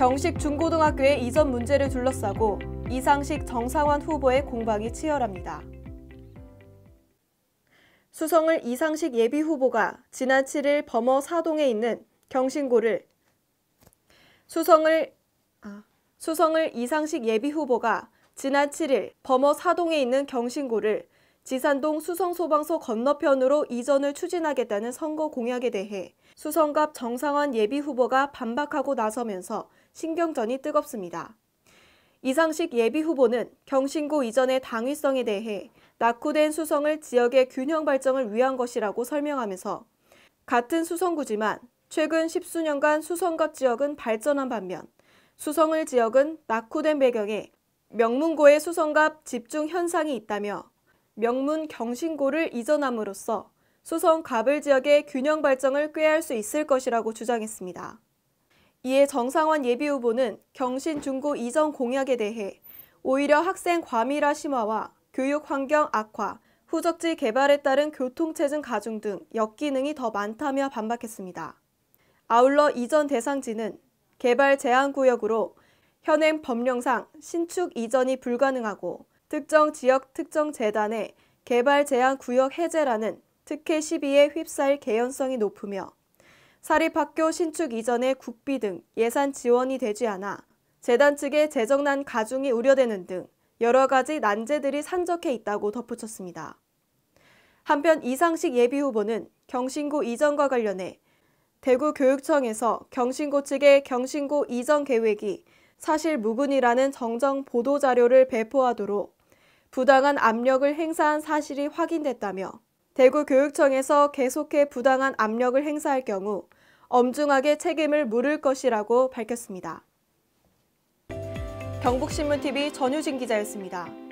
경식 중고등학교의 이전 문제를 둘러싸고 이상식 정상환 후보의 공방이 치열합니다. 수성을 이상식 예비 후보가 지난 7일 범어 사동에 있는 경신고를 수성을 아, 수성을 이상식 예비 후보가 지난 7일 범어 사동에 있는 경신고를 지산동 수성소방서 건너편으로 이전을 추진하겠다는 선거 공약에 대해 수성갑 정상환 예비 후보가 반박하고 나서면서 신경전이 뜨겁습니다. 이상식 예비 후보는 경신고 이전의 당위성에 대해 낙후된 수성을 지역의 균형 발전을 위한 것이라고 설명하면서 같은 수성구지만 최근 십수년간 수성갑 지역은 발전한 반면 수성을 지역은 낙후된 배경에 명문고의 수성갑 집중 현상이 있다며 명문 경신고를 이전함으로써 수성 갑을 지역의 균형 발전을 꾀할 수 있을 것이라고 주장했습니다. 이에 정상원 예비후보는 경신 중고 이전 공약에 대해 오히려 학생 과밀화 심화와 교육 환경 악화, 후적지 개발에 따른 교통체증 가중 등 역기능이 더 많다며 반박했습니다. 아울러 이전 대상지는 개발 제한 구역으로 현행 법령상 신축 이전이 불가능하고 특정 지역 특정 재단의 개발 제한 구역 해제라는 특혜 시비에 휩싸일 개연성이 높으며 사립학교 신축 이전의 국비 등 예산 지원이 되지 않아 재단 측의 재정난 가중이 우려되는 등 여러 가지 난제들이 산적해 있다고 덧붙였습니다. 한편 이상식 예비 후보는 경신고 이전과 관련해 대구 교육청에서 경신고 측의 경신고 이전 계획이 사실 무근이라는 정정 보도 자료를 배포하도록 부당한 압력을 행사한 사실이 확인됐다며 대구교육청에서 계속해 부당한 압력을 행사할 경우 엄중하게 책임을 물을 것이라고 밝혔습니다. 경북신문TV 전유진 기자였습니다.